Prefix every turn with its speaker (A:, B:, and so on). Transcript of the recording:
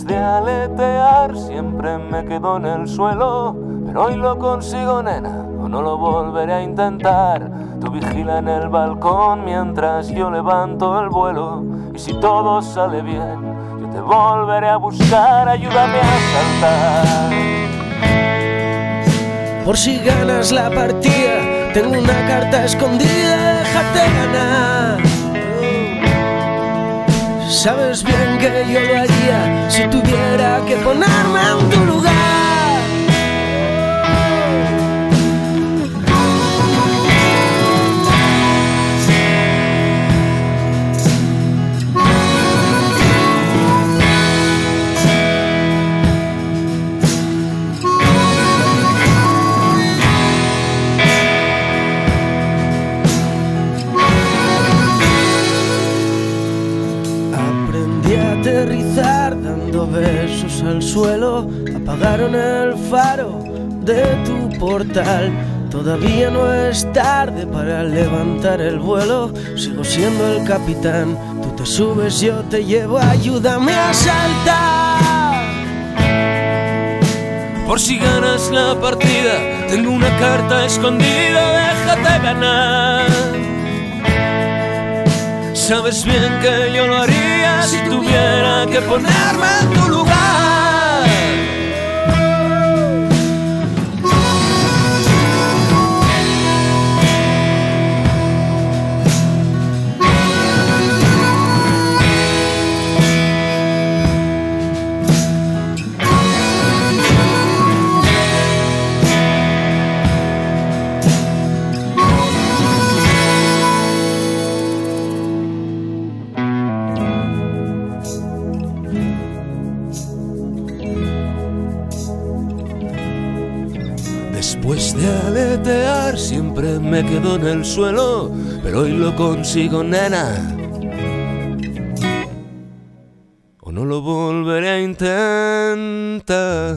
A: De aletear siempre me quedo en el suelo, pero hoy lo consigo, nena, o no lo volveré a intentar. Tú vigila en el balcón mientras yo levanto el vuelo, y si todo sale bien, yo te volveré a buscar, ayúdame a saltar.
B: Por si ganas la partida, tengo una carta escondida, déjate ganar. Sabes bien que yo lo haría si tuviera que ponerme en tu lugar. Aterrizar dando besos al suelo. Apagaron el faro de tu portal. Todavía no es tarde para levantar el vuelo. Sigo siendo el capitán. Tú te subes, yo te llevo. Ayúdame a saltar.
A: Por si ganas la partida, tengo una carta escondida, déjate ganar. Sabes bien que yo lo haría si tuviera que ponerme en tu lugar. Después de aletear siempre me quedo en el suelo, pero hoy lo consigo, nena. O no lo volveré a intentar.